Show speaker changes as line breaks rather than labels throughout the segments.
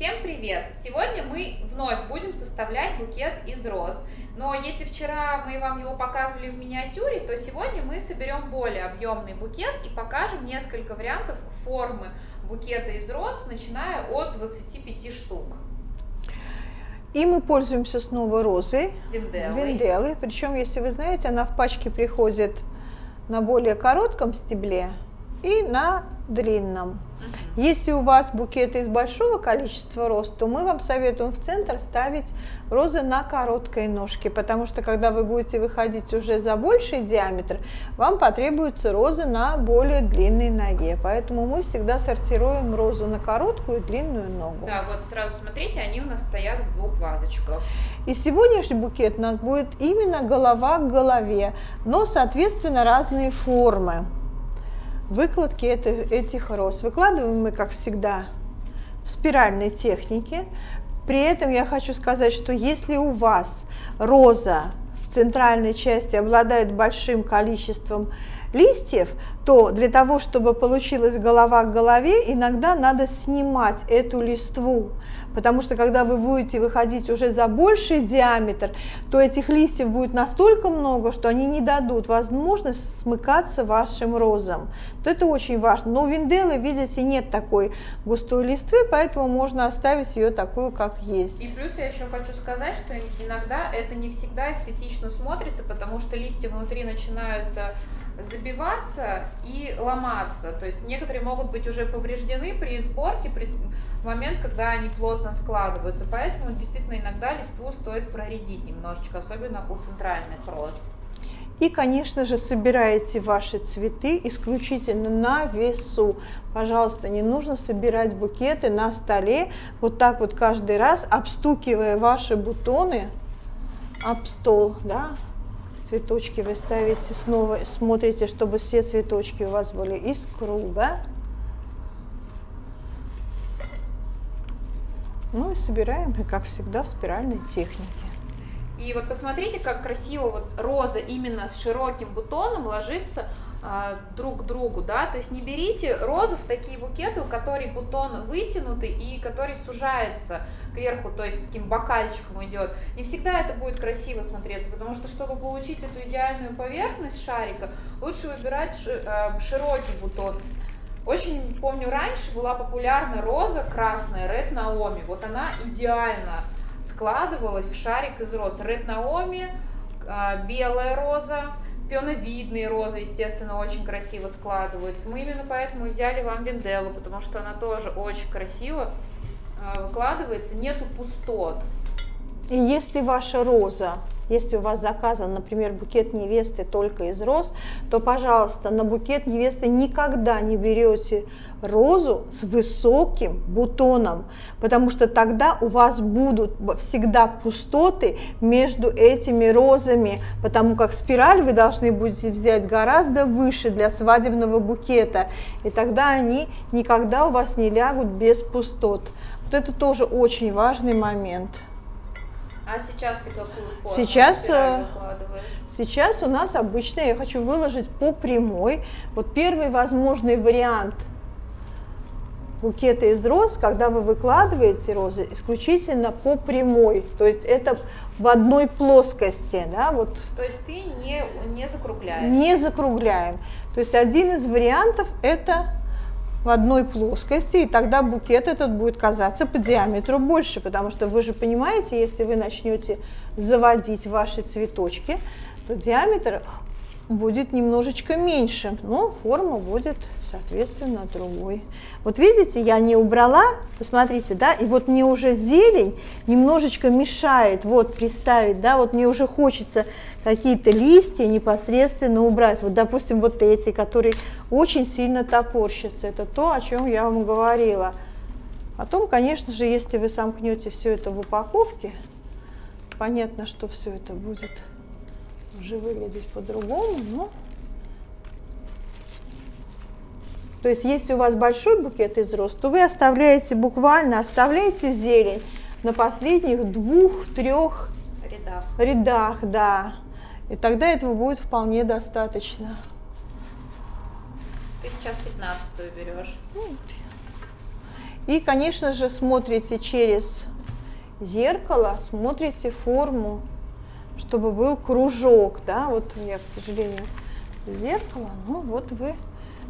Всем привет! Сегодня мы вновь будем составлять букет из роз. Но если вчера мы вам его показывали в миниатюре, то сегодня мы соберем более объемный букет и покажем несколько вариантов формы букета из роз, начиная от 25 штук.
И мы пользуемся снова розой.
Винделлой.
Винделлы. Причем, если вы знаете, она в пачке приходит на более коротком стебле и на длинном. Если у вас букеты из большого количества роз, то мы вам советуем в центр ставить розы на короткой ножке, потому что когда вы будете выходить уже за больший диаметр, вам потребуются розы на более длинной ноге. Поэтому мы всегда сортируем розу на короткую и длинную ногу.
Да, вот сразу смотрите, они у нас стоят в двух вазочках.
И сегодняшний букет у нас будет именно голова к голове, но, соответственно, разные формы выкладки этих роз. Выкладываем мы, как всегда, в спиральной технике. При этом я хочу сказать, что если у вас роза в центральной части обладает большим количеством листьев, то для того, чтобы получилась голова к голове, иногда надо снимать эту листву. Потому что когда вы будете выходить уже за больший диаметр, то этих листьев будет настолько много, что они не дадут возможность смыкаться вашим розам. То это очень важно. Но у винделы, видите, нет такой густой листвы, поэтому можно оставить ее такую, как есть.
И плюс я еще хочу сказать, что иногда это не всегда эстетично смотрится, потому что листья внутри начинают э, забиваться и ломаться. То есть некоторые могут быть уже повреждены при сборке, при момент, когда они плотно складываются. Поэтому действительно иногда листву стоит проредить немножечко, особенно у центральных роз.
И, конечно же, собираете ваши цветы исключительно на весу. Пожалуйста, не нужно собирать букеты на столе, вот так вот каждый раз, обстукивая ваши бутоны об стол, да, цветочки вы ставите снова, смотрите, чтобы все цветочки у вас были из круга. Ну и собираем, как всегда, в спиральной технике.
И вот посмотрите, как красиво вот роза именно с широким бутоном ложится друг к другу, да, то есть не берите розу в такие букеты, у которых бутон вытянутый и который сужается кверху, то есть таким бокальчиком идет. Не всегда это будет красиво смотреться, потому что, чтобы получить эту идеальную поверхность шарика, лучше выбирать э, широкий бутон. Очень помню, раньше была популярна роза красная, Red Naomi. Вот она идеально складывалась в шарик из роз. Red Naomi, э, белая роза, пионовидные розы, естественно, очень красиво складываются. Мы именно поэтому взяли вам Винделлу, потому что она тоже очень красиво Э, выкладывается, нету пустот.
И если ваша роза, если у вас заказан, например, букет невесты только из роз, то, пожалуйста, на букет невесты никогда не берете розу с высоким бутоном, потому что тогда у вас будут всегда пустоты между этими розами, потому как спираль вы должны будете взять гораздо выше для свадебного букета, и тогда они никогда у вас не лягут без пустот. Вот это тоже очень важный момент.
А сейчас ты какую форму
сейчас, э, сейчас у нас обычно я хочу выложить по прямой. Вот первый возможный вариант букета из роз, когда вы выкладываете розы исключительно по прямой, то есть это в одной плоскости, да, вот.
То есть ты не, не закругляешь?
Не закругляем. То есть один из вариантов это в одной плоскости, и тогда букет этот будет казаться по диаметру больше, потому что вы же понимаете, если вы начнете заводить ваши цветочки, то диаметр будет немножечко меньше, но форма будет, соответственно, другой. Вот видите, я не убрала, посмотрите, да, и вот мне уже зелень немножечко мешает, вот, представить, да, вот мне уже хочется какие-то листья непосредственно убрать. Вот, допустим, вот эти, которые очень сильно топорщатся, это то, о чем я вам говорила. Потом, конечно же, если вы сомкнете все это в упаковке, понятно, что все это будет уже выглядеть по-другому, но... То есть, если у вас большой букет из роз, то вы оставляете буквально, оставляете зелень на последних двух-трех
рядах.
рядах, да. И тогда этого будет вполне достаточно.
Ты сейчас 15 берешь.
И, конечно же, смотрите через зеркало, смотрите форму, чтобы был кружок, да, вот я, к сожалению, зеркало, ну вот вы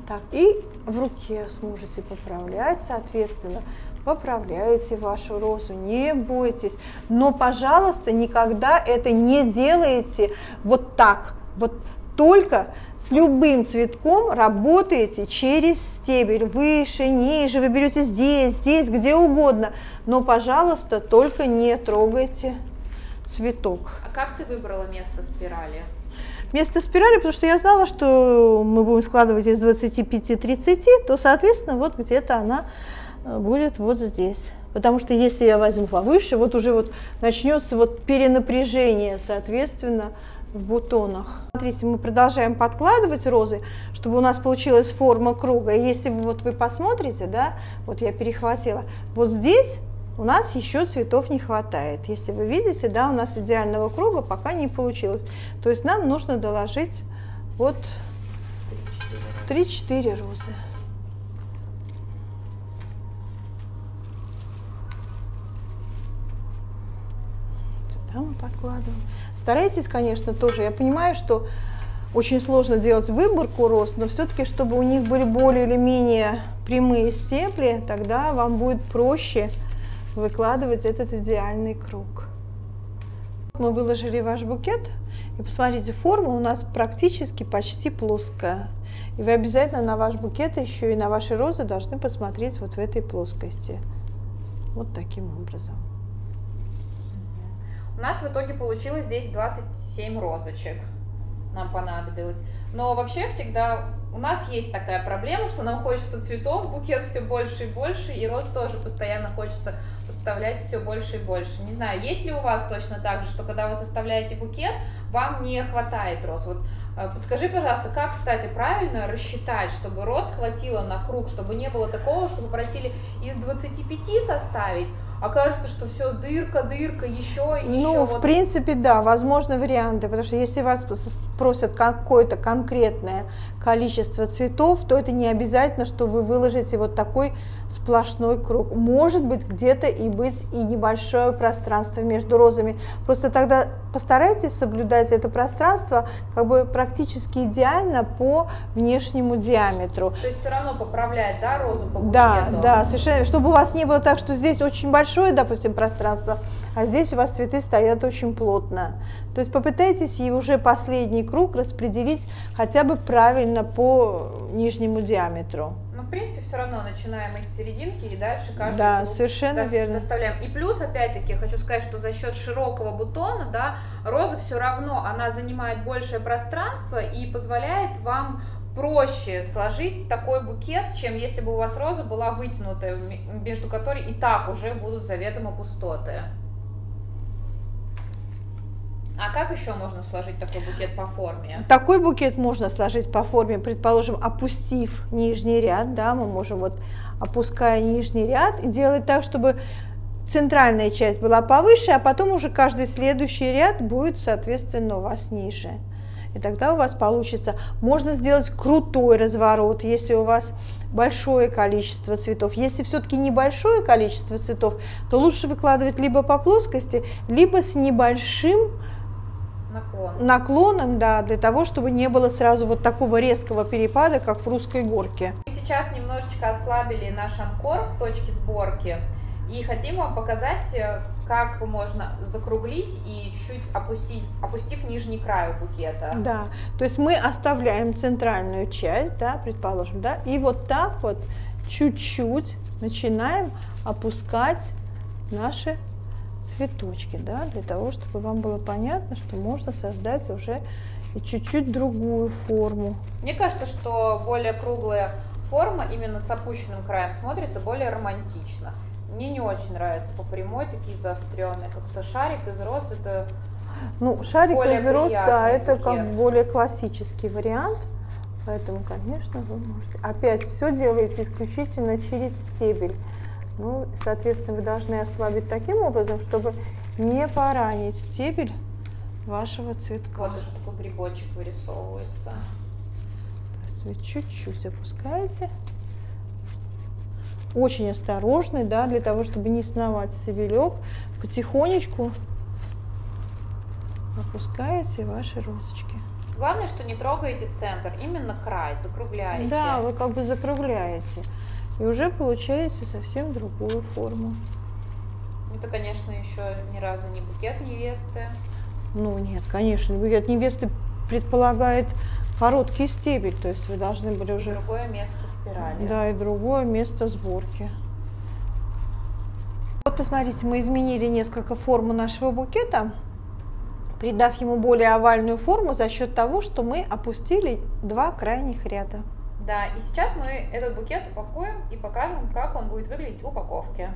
так, и в руке сможете поправлять, соответственно, поправляете вашу розу, не бойтесь. Но, пожалуйста, никогда это не делайте вот так, вот только с любым цветком работаете через стебель, выше, ниже, вы берете здесь, здесь, где угодно, но, пожалуйста, только не трогайте цветок.
А как ты выбрала место спирали?
Место спирали, потому что я знала, что мы будем складывать из 25-30, то, соответственно, вот где-то она будет вот здесь. Потому что если я возьму повыше, вот уже вот начнется вот перенапряжение, соответственно, в бутонах. Смотрите, мы продолжаем подкладывать розы, чтобы у нас получилась форма круга. И если вы, вот вы посмотрите, да, вот я перехватила, вот здесь у нас еще цветов не хватает. Если вы видите, да, у нас идеального круга пока не получилось. То есть нам нужно доложить вот 3-4 розы. Сюда мы подкладываем. Старайтесь, конечно, тоже. Я понимаю, что очень сложно делать выборку роз, но все-таки, чтобы у них были более или менее прямые стебли, тогда вам будет проще выкладывать этот идеальный круг. Мы выложили ваш букет, и посмотрите, форма у нас практически почти плоская. И вы обязательно на ваш букет еще и на ваши розы должны посмотреть вот в этой плоскости. Вот таким образом.
У нас в итоге получилось здесь 27 розочек. Нам понадобилось. Но вообще всегда у нас есть такая проблема, что нам хочется цветов, букет все больше и больше, и роз тоже постоянно хочется подставлять все больше и больше. Не знаю, есть ли у вас точно так же, что когда вы составляете букет, вам не хватает роз? Вот э, Подскажи, пожалуйста, как, кстати, правильно рассчитать, чтобы роз хватило на круг, чтобы не было такого, чтобы просили из 25 составить, окажется, что все дырка, дырка, еще и
Ну,
еще.
в
вот.
принципе, да, возможны варианты, потому что если вас просят какое-то конкретное количество цветов, то это не обязательно, что вы выложите вот такой сплошной круг. Может быть, где-то и быть и небольшое пространство между розами. Просто тогда постарайтесь соблюдать это пространство как бы практически идеально по внешнему диаметру.
То есть все равно поправлять, да, розу по букету?
Да, да, совершенно. Чтобы у вас не было так, что здесь очень большое, допустим, пространство, а здесь у вас цветы стоят очень плотно. То есть попытайтесь и уже последний круг распределить хотя бы правильно по нижнему диаметру.
В принципе, все равно начинаем из серединки и дальше каждый
Да, совершенно
дос-
верно.
доставляем. И плюс, опять-таки, хочу сказать, что за счет широкого бутона, да, роза все равно, она занимает большее пространство и позволяет вам проще сложить такой букет, чем если бы у вас роза была вытянутая, между которой и так уже будут заведомо пустоты. А как еще можно сложить такой букет по форме?
Такой букет можно сложить по форме, предположим, опустив нижний ряд, да, мы можем вот опуская нижний ряд и делать так, чтобы центральная часть была повыше, а потом уже каждый следующий ряд будет, соответственно, у вас ниже. И тогда у вас получится, можно сделать крутой разворот, если у вас большое количество цветов. Если все-таки небольшое количество цветов, то лучше выкладывать либо по плоскости, либо с небольшим
Наклон.
наклоном, да, для того, чтобы не было сразу вот такого резкого перепада, как в русской горке.
Мы сейчас немножечко ослабили наш анкор в точке сборки и хотим вам показать, э, как можно закруглить и чуть опустить, опустив нижний край у букета.
Да, то есть мы оставляем центральную часть, да, предположим, да, и вот так вот чуть-чуть начинаем опускать наши цветочки, да, для того, чтобы вам было понятно, что можно создать уже и чуть-чуть другую форму.
Мне кажется, что более круглая форма именно с опущенным краем смотрится более романтично. Мне не очень нравится по прямой такие заостренные. Как-то шарик из роз это
Ну, шарик
Более
из роз, да, это
букет.
как более классический вариант. Поэтому, конечно, вы можете. Опять все делаете исключительно через стебель. Ну, соответственно, вы должны ослабить таким образом, чтобы не поранить стебель вашего цветка.
вот уже такой грибочек вырисовывается.
То есть вы чуть-чуть опускаете. очень осторожны, да, для того, чтобы не сновать стебелек. Потихонечку опускаете ваши розочки.
Главное, что не трогаете центр, именно край, закругляете.
Да, вы как бы закругляете. И уже получаете совсем другую форму.
Это, конечно, еще ни разу не букет невесты.
Ну нет, конечно, букет невесты предполагает короткий стебель, то есть вы должны были уже...
И другое место спирали.
Да, и другое место сборки. Вот посмотрите, мы изменили несколько форму нашего букета, придав ему более овальную форму за счет того, что мы опустили два крайних ряда.
Да, и сейчас мы этот букет упакуем и покажем, как он будет выглядеть в упаковке.